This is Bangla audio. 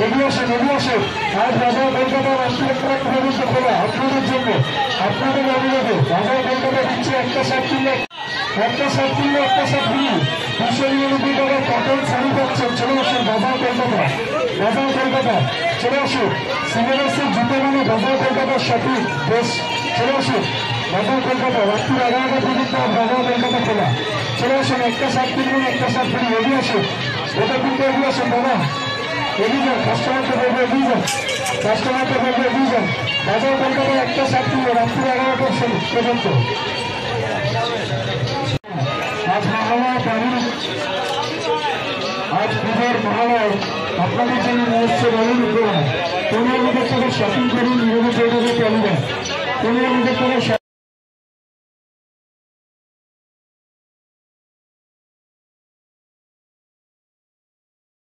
এগিয়ে আসেন এগিয়ে আসেন। আজ বাজার কলকাতা রাষ্ট্রীয় পর্যন্ত খোলা আপনাদের জন্য, আপনাদের অনুরোধে বাজার কলকাতা দিচ্ছে একটা শার্ট কিনলে একটা শার্ট কিনলে একটা শার্ট ফ্রি দুশো নিরানব্বই টাকা কটন শাড়ি পাচ্ছেন, চলে আসুন বাজার কলকাতা বাজার কলকাতা, চলে আসুন। সিনেমাসের জুতো মানে বাজার কলকাতার শপিং বেশ, চলে আসুন। বাজার কলকাতা, রাত্রি এগারোটা পর্যন্ত বাজার কলকাতা খোলা। চলে আসুন, একটা শার্ট কিনবেন একটা শার্ট ফ্রি এগিয়ে আসুন। ওটা কিন্তু এগিয়ে আসুন দাদা যান কাস্টমারকে বলবে যান কাস্টমারকে বলবে যান বাজার কলকাতায় একটা কিনবে রাত্রি এগারোটা পর্যন্ত। আজ মহালয়া বাড়ির আজ পুজোর মহালয়। আপনাদের জন্য নিয়ে এসছে বলুন উপহার মধ্যে থেকে শপিং করুন নিরবি